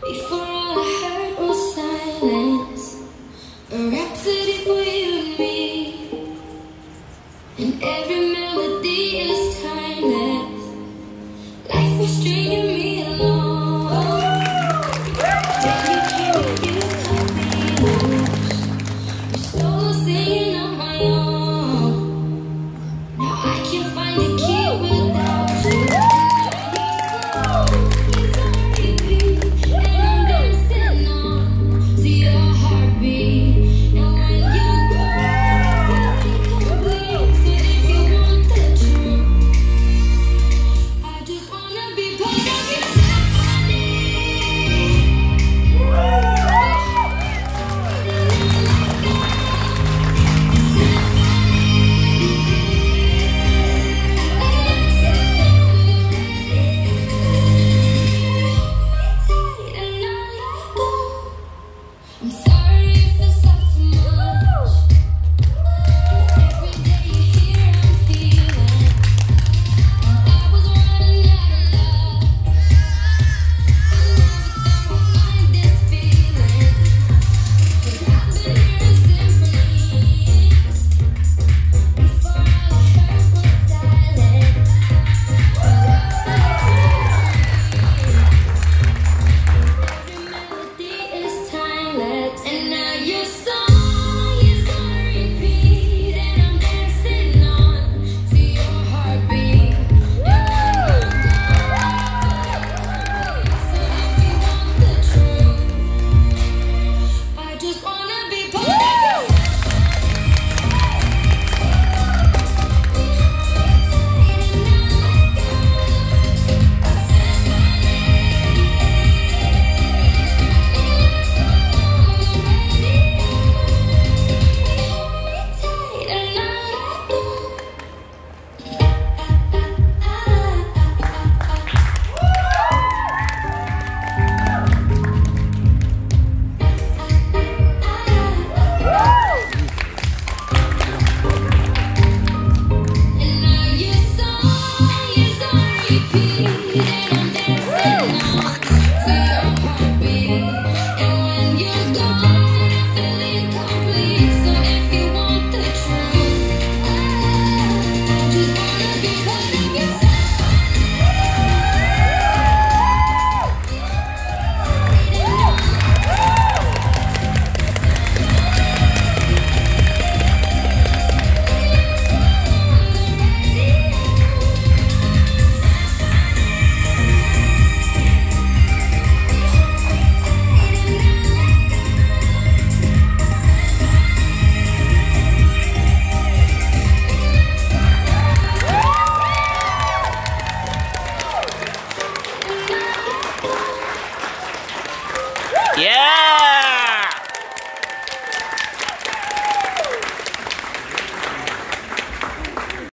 Before all I heard was silence, a rhapsody for you and me. And every melody is timeless, life was strange. Yeah!